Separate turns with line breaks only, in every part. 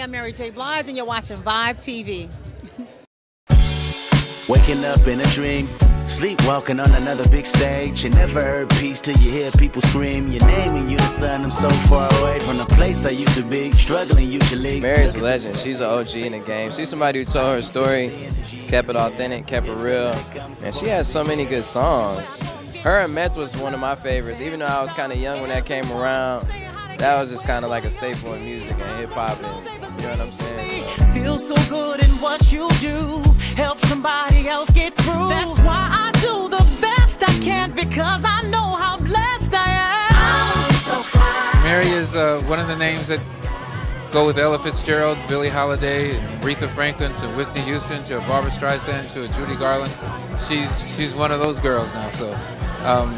I'm Mary J. Blige, and you're watching Vibe TV.
Waking up in a dream, sleepwalking on another big stage. You never heard peace till you hear people scream your name and you're the unison. I'm so far away from the place I used to be, struggling usually.
Mary's a legend. She's an OG in the game. She's somebody who told her story, kept it authentic, kept it real, and she has so many good songs. Her and Meth was one of my favorites, even though I was kind of young when that came around. That was just kind of like a staple in music and hip hop, and you know what I'm saying. So.
Feel so good in what you do. Help somebody else get through. That's why I do the best I can because I know how blessed I am. So
Mary is uh, one of the names that go with Ella Fitzgerald, Billie Holiday, Aretha Franklin, to Whitney Houston, to a Barbra Streisand, to a Judy Garland. She's she's one of those girls now. So, um,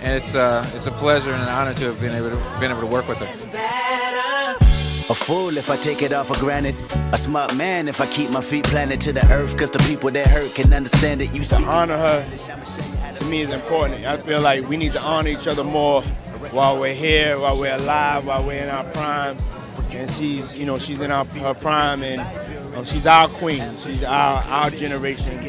and it's uh, it's a pleasure and an honor to have been able to been able to work with her.
A fool if I take it off for granted. A smart man if I keep my feet planted to the earth. Cause the people that hurt can understand it. You
to honor her, to me, is important. I feel like we need to honor each other more while we're here, while we're alive, while we're in our prime. And she's, you know, she's in our, her prime and um, she's our queen. She's our, our generation.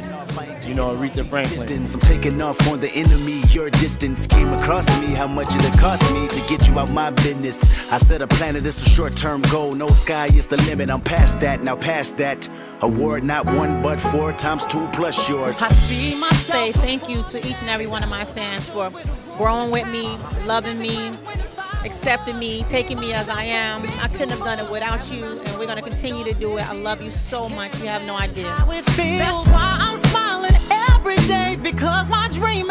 You know, Aretha Franklin. Distance.
I'm taking off on the enemy. Your distance came across me. How much it cost me to get you out my business? I set a planet, it's a short term goal. No sky is the limit. I'm past that, now past that. Award not one, but four times two plus yours.
I see myself. Say thank you to each and every one of my fans for growing with me, loving me, accepting me, taking me as I am. I couldn't have done it without you, and we're going to continue to do it. I love you so much. You have no idea.
That's why I'm smiling every day because my dream